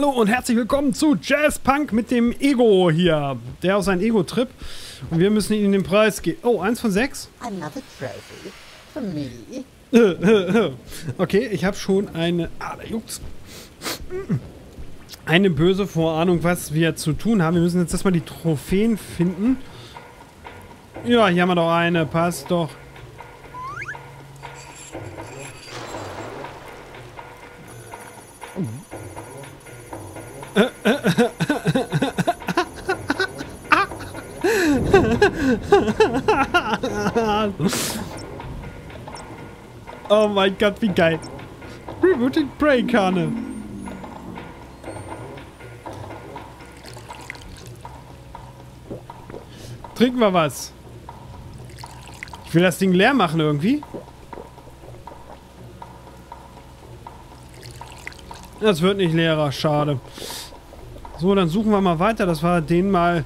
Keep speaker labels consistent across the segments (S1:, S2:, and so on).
S1: Hallo und herzlich willkommen zu Jazz Punk mit dem Ego hier. Der auf seinen Ego-Trip. Und wir müssen ihm den Preis geben. Oh, eins von sechs?
S2: Another trophy for me.
S1: okay, ich habe schon eine. Ah, da juckt's. Eine böse Vorahnung, was wir zu tun haben. Wir müssen jetzt erstmal die Trophäen finden. Ja, hier haben wir doch eine. Passt doch. Oh mein Gott, wie geil. Rebooting Prey-Kanne. Trinken wir was. Ich will das Ding leer machen irgendwie. Das wird nicht leerer, schade. So, dann suchen wir mal weiter, dass wir den mal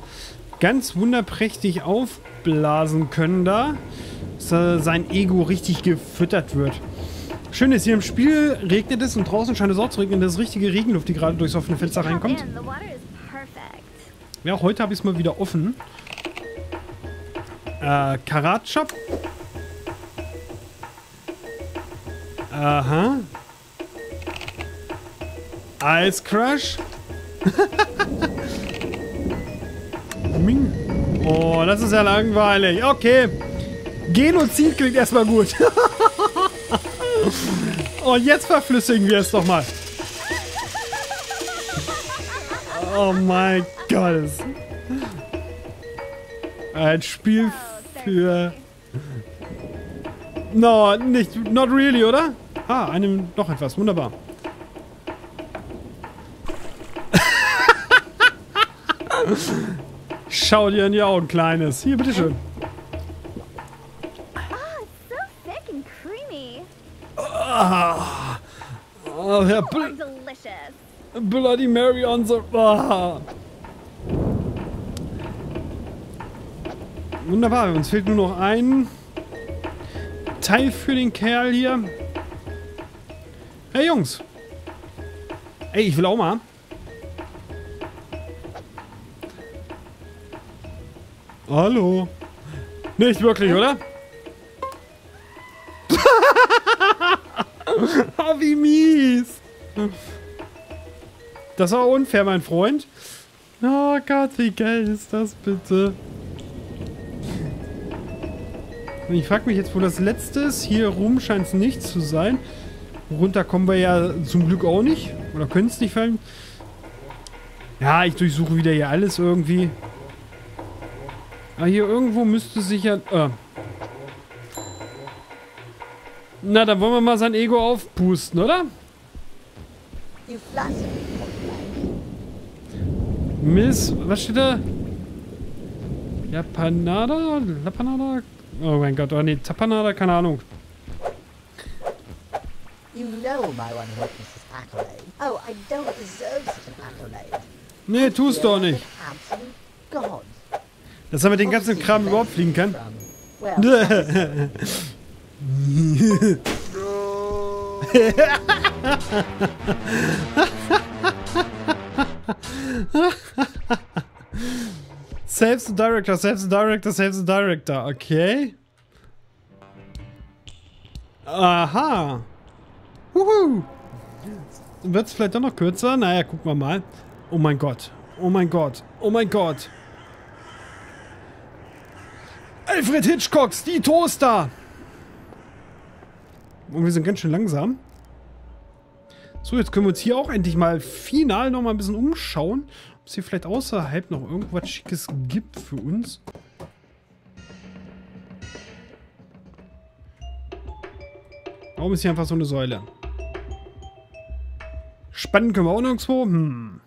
S1: ganz wunderprächtig aufblasen können da. Dass sein Ego richtig gefüttert wird. Schön ist, hier im Spiel regnet es und draußen scheint es auch zu regnen. Das ist richtige Regenluft, die gerade durchs offene Fenster reinkommt. Ja, heute habe ich es mal wieder offen. Äh, Karat Shop. Aha. Ice Crush. oh, das ist ja langweilig. Okay. Genozid klingt erstmal gut. Und jetzt verflüssigen wir es doch mal. Oh mein Gott. Ein Spiel für... No, nicht... Not really, oder? Ah, einem noch etwas. Wunderbar. Schau dir in die Augen, Kleines. Hier, bitteschön. Bl Bloody Mary on the... Ah. Wunderbar, uns fehlt nur noch ein Teil für den Kerl hier. Hey Jungs. Ey, ich will auch mal. Hallo. Nicht wirklich, oder? oh, wie mies. Das war unfair, mein Freund. Oh Gott, wie geil ist das bitte? Ich frage mich jetzt, wo das letzte ist. Hier rum scheint es nicht zu sein. Runter kommen wir ja zum Glück auch nicht. Oder können es nicht fallen. Ja, ich durchsuche wieder hier alles irgendwie. Ah, hier irgendwo müsste sich ja... Äh. Na, dann wollen wir mal sein Ego aufpusten, oder? Miss... Was steht da? Japanada? Lapanada? Oh mein Gott, oh nee, Tapanada, keine Ahnung. You know my one witness's accolade. Oh, I don't deserve such an accolade. Nee, tust doch nicht. Dass er mit den ganzen Kram überhaupt fliegen kann. Saves the Director, saves the Director, saves the Director. Okay. Aha. Wuhu. Wird es vielleicht doch noch kürzer? Naja, gucken wir mal. Oh mein Gott. Oh mein Gott. Oh mein Gott. Alfred Hitchcocks, die Toaster. Und wir sind ganz schön langsam. So, jetzt können wir uns hier auch endlich mal final noch mal ein bisschen umschauen. Ob es hier vielleicht außerhalb noch irgendwas Schickes gibt für uns. Warum ist hier einfach so eine Säule? Spannend können wir auch nirgendwo. Hm.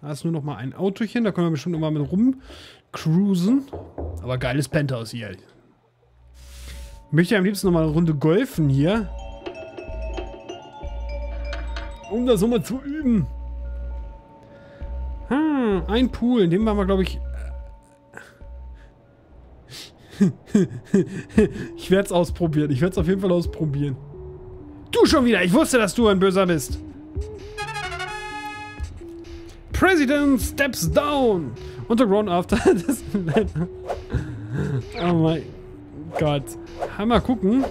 S1: Da ist nur noch mal ein Autochen. Da können wir bestimmt noch mal mit rumcruisen. Aber geiles Penthouse hier. Ich möchte am liebsten noch mal eine Runde golfen hier. Um das nochmal zu üben. Hm, ein Pool. In dem waren wir, glaube ich... ich werde es ausprobieren. Ich werde es auf jeden Fall ausprobieren. Du schon wieder. Ich wusste, dass du ein Böser bist. President steps down. Underground after letter. Oh mein Gott. Mal gucken.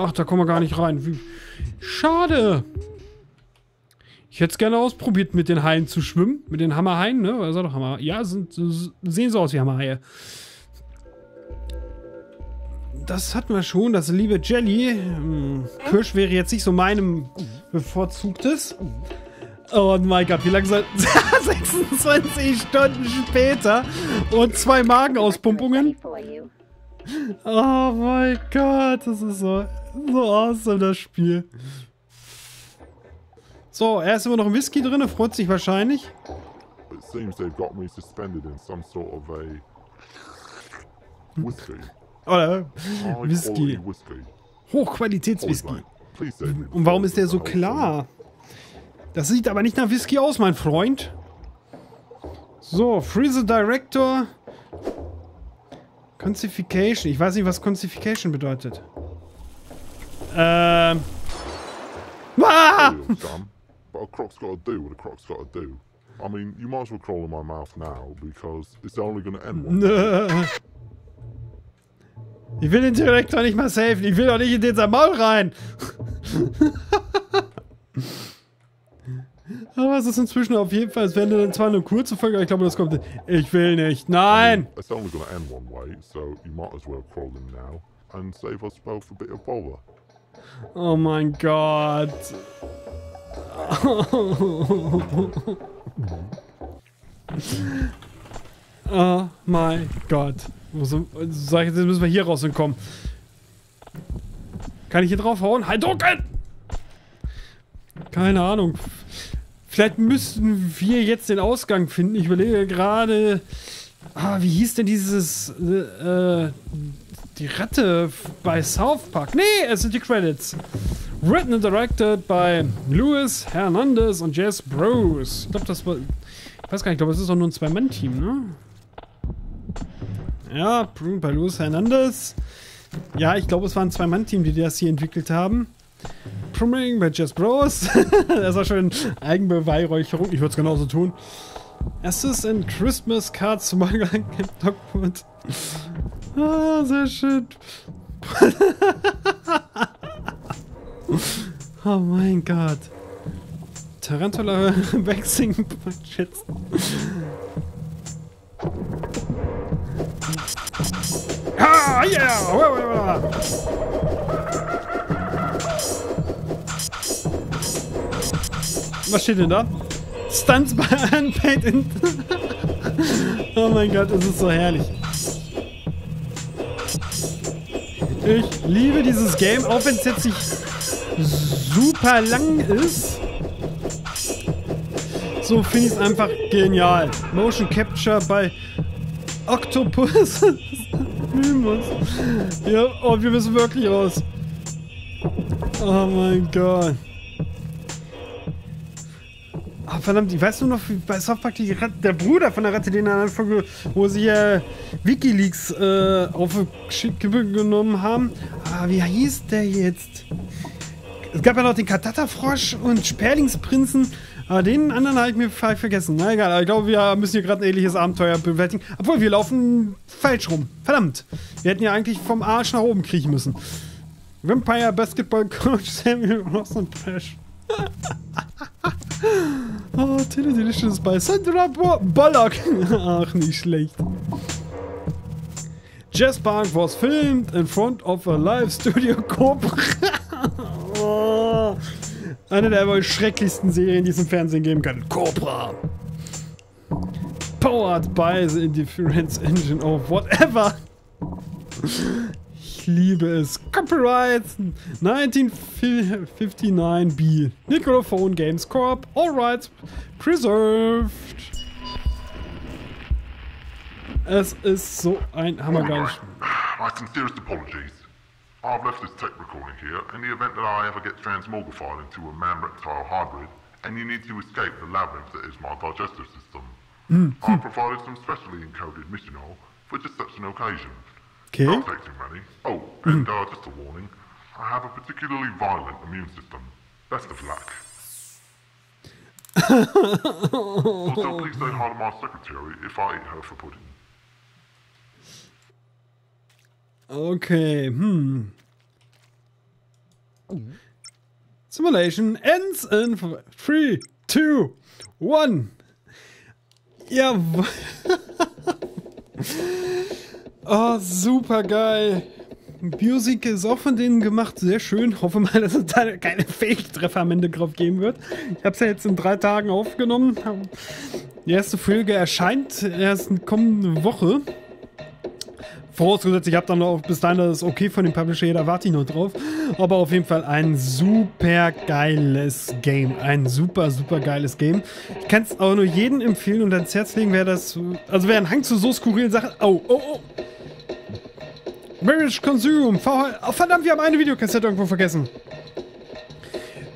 S1: Ach, da kommen wir gar nicht rein. Wie Schade. Ich hätte es gerne ausprobiert, mit den Haien zu schwimmen. Mit den Hammerhaien, ne? Oder doch Hammer? Ja, sind, sehen so aus wie Hammerhaie. Das hatten wir schon, das liebe Jelly. Hm, Kirsch wäre jetzt nicht so meinem bevorzugtes. Oh mein Gott, wie lange soll... 26 Stunden später und zwei Magenauspumpungen. Oh mein Gott, das ist so, so awesome, das Spiel. So, er ist immer noch ein Whisky drin, freut sich wahrscheinlich. It seems they've got me suspended in some sort of a whisky. Oder Whisky. Hochqualitätswhisky. Und warum ist der so klar? Das sieht aber nicht nach Whisky aus, mein Freund. So, Freeze Director. Consification. Ich weiß nicht, was Consification bedeutet. Ähm. Ah! But a croc's got to do what a croc's got to do. I mean, you might as well crawl in my mouth now, because it's only going to end one. Ich will den Direktor nicht mal safen. Ich will doch nicht in den sein Maul rein. Es ist inzwischen auf jeden Fall, es wäre dann zwar eine kurze Folge, aber ich glaube, das kommt. Ich will nicht. Nein! It's only gonna end one way, so you might as well crawl in now and save us both a bit of bother. Oh mein Gott. oh mein Gott. Sag ich, jetzt müssen wir hier raus und kommen. Kann ich hier drauf hauen? Halt drucken! Keine Ahnung. Vielleicht müssten wir jetzt den Ausgang finden. Ich überlege gerade. Ah, wie hieß denn dieses. Äh, die Ratte bei South Park? Nee, es sind die Credits. Written and directed by Louis Hernandez und Jess Bros. Ich glaube, das war. Ich weiß gar nicht, ich glaube, es ist auch nur ein Zwei-Mann-Team, ne? Ja, bei Louis Hernandez. Ja, ich glaube, es war ein Zwei-Mann-Team, die das hier entwickelt haben. Bei Jess Bros. das war schon Eigenbeweihräucherung. Ich würde es genauso tun. Erstes in Christmas Cards Manga Dogwood. Ah, sehr schön. oh mein Gott. Tarantula Waxing Shits. Ah, yeah! Was steht denn da? Stunts bei Unpaid Oh mein Gott, es ist so herrlich. Ich liebe dieses Game, auch wenn es jetzt nicht super lang ist. So finde ich es einfach genial. Motion Capture bei Octopus. ja, oh, wir müssen wirklich raus. Oh mein Gott. Ah, verdammt, ich weiß nur noch, bei South Park die Ratte, der Bruder von der Ratte, den er Folge, wo sie äh, Wikileaks äh, auf genommen haben. Ah, wie hieß der jetzt? Es gab ja noch den Katata-Frosch und Sperlingsprinzen. Aber den anderen habe ich mir vergessen. Na egal, ich glaube, wir müssen hier gerade ein ähnliches Abenteuer bewältigen. Obwohl, wir laufen falsch rum. Verdammt. Wir hätten ja eigentlich vom Arsch nach oben kriechen müssen. Vampire Basketball Coach Samuel Ross und Trash. oh, Teledelicious bei Sandra Bullock. Ach, nicht schlecht. Jazz Park was filmed in front of a live studio Cobra. oh, eine der wohl schrecklichsten Serien, die es im Fernsehen geben kann. Cobra. Powered by the Indifference Engine of whatever. Liebe es. Copyright 1959B. Microphone Games Corp. All rights preserved. Es ist so ein hammergeiles Spiel. My sincerest apologies. I've left this tape recording here in the event that I ever get transmogrified into a man-reptile hybrid and you need to escape the labyrinth that is my digestive system. Mm. I've provided some specially encoded mission for just such an occasion. Okay. Not ready. Oh, and uh, just a warning. I have a particularly violent immune system.
S3: Best of luck. also, please don't harm my secretary if I eat her for pudding.
S1: Okay, hm. Simulation ends in 3, 2, 1. Ja. oh, super geil. Musik ist auch von denen gemacht, sehr schön. Hoffe mal, dass es da keine Fake-Treffer am Ende drauf geben wird. Ich habe es ja jetzt in drei Tagen aufgenommen. Die erste Folge erscheint erst in kommende Woche. Vorausgesetzt, ich habe dann noch bis dahin das okay von dem Publisher, da warte ich noch drauf. Aber auf jeden Fall ein super geiles Game. Ein super, super geiles Game. Ich kann es auch nur jedem empfehlen und ans Herz legen, wer das. Also wer einen Hang zu so skurrilen Sachen. Oh, oh, oh. Marriage Consume. Oh, verdammt, wir haben eine Videokassette irgendwo vergessen.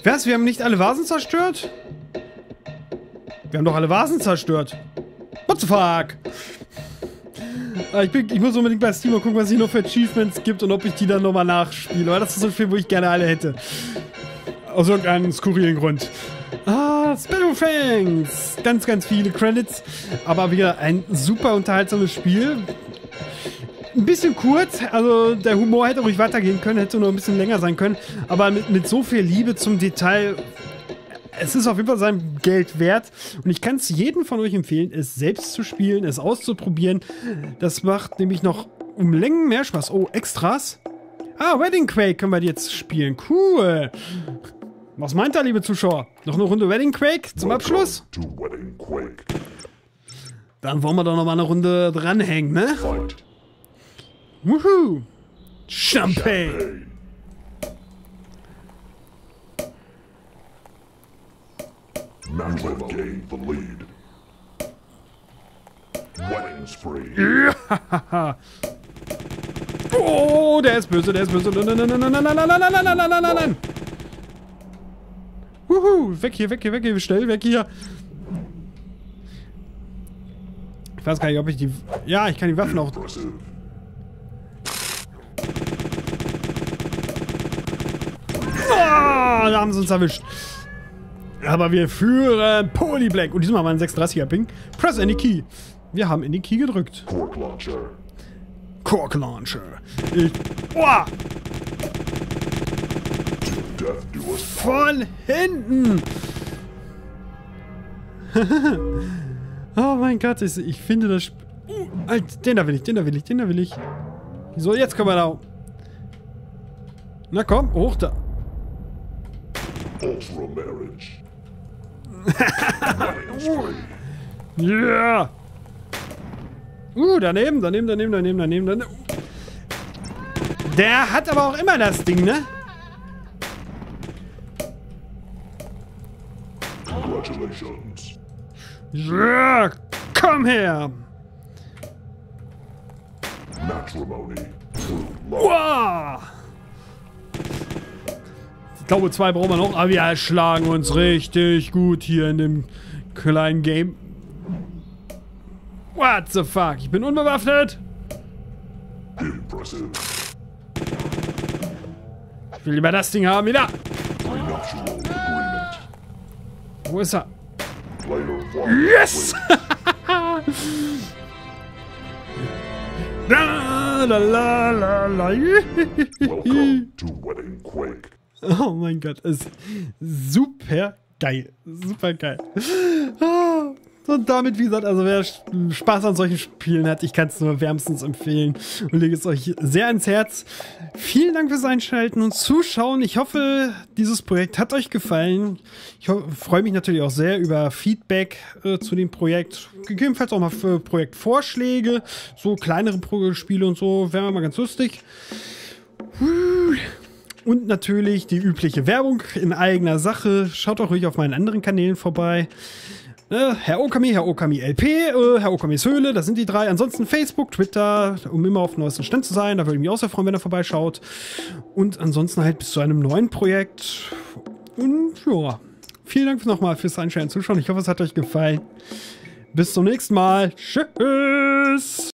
S1: Was? Wir haben nicht alle Vasen zerstört? Wir haben doch alle Vasen zerstört. What the fuck? Ah, ich, bin, ich, muss unbedingt bei Steam mal gucken, was es noch für Achievements gibt und ob ich die dann nochmal nachspiele. Weil das ist so ein Spiel, wo ich gerne alle hätte. Aus irgendeinem skurrilen Grund. Ah, Sparrow Fangs. Ganz, ganz viele Credits. Aber wieder ein super unterhaltsames Spiel ein bisschen kurz. Also der Humor hätte ruhig weitergehen können, hätte nur ein bisschen länger sein können. Aber mit, mit so viel Liebe zum Detail. Es ist auf jeden Fall sein Geld wert. Und ich kann es jedem von euch empfehlen, es selbst zu spielen, es auszuprobieren. Das macht nämlich noch um Längen mehr Spaß. Oh, Extras. Ah, Wedding Quake können wir jetzt spielen. Cool. Was meint ihr, liebe Zuschauer? Noch eine Runde Wedding Quake zum Abschluss? Dann wollen wir doch noch mal eine Runde dranhängen, ne? Fight. Woohoo! Champagne!
S3: Have gained the lead. Wedding spree.
S1: oh, der ist böse, der ist böse. Nein, nein, nein, nein, nein, nein, nein, nein, nein, nein, nein, nein, nein. Wuhu, weg hier, weg hier, weg hier, schnell, weg hier. Ich weiß gar nicht, ob ich die... Ja, ich kann die Waffen auch... Ah, da haben sie uns erwischt. Aber wir führen Polyblank. Und diesmal haben wir einen 36er Ping. Press any key. Wir haben in die Key gedrückt.
S3: Cork Launcher.
S1: Cork Launcher. Ich... Oh! Von hinten! oh mein Gott, ich, ich finde das... Uh, den da will ich, den da will ich, den da will ich. So, jetzt können wir da... Na komm, hoch da. Ultra Marriage. ja. Uh, daneben, daneben, daneben, daneben, daneben, daneben. Der hat aber auch immer das Ding, ne? Congratulations. Ja, komm her. Matrimony. Wow. Ich glaube, zwei brauchen wir noch, aber wir schlagen uns richtig gut hier in dem kleinen Game. What the fuck? Ich bin unbewaffnet. Impressive. Ich will lieber das Ding haben, wieder. Wo ist er? Yes! la la la la. Welcome to Wedding Quake. Oh mein Gott, ist super geil. Super geil. Ah, und damit, wie gesagt, also wer Spaß an solchen Spielen hat, ich kann es nur wärmstens empfehlen und lege es euch sehr ans Herz. Vielen Dank fürs Einschalten und Zuschauen. Ich hoffe, dieses Projekt hat euch gefallen. Ich freue mich natürlich auch sehr über Feedback äh, zu dem Projekt. Gegebenenfalls auch mal für Projektvorschläge. So kleinere Pro Spiele und so. Wäre mal ganz lustig. Und natürlich die übliche Werbung in eigener Sache. Schaut auch ruhig auf meinen anderen Kanälen vorbei. Äh, Herr Okami, Herr Okami LP, äh, Herr Okamis Höhle, das sind die drei. Ansonsten Facebook, Twitter, um immer auf dem neuesten Stand zu sein. Da würde ich mich auch sehr freuen, wenn er vorbeischaut. Und ansonsten halt bis zu einem neuen Projekt. Und ja, vielen Dank nochmal fürs Einschalten und Zuschauen. Ich hoffe, es hat euch gefallen. Bis zum nächsten Mal. Tschüss.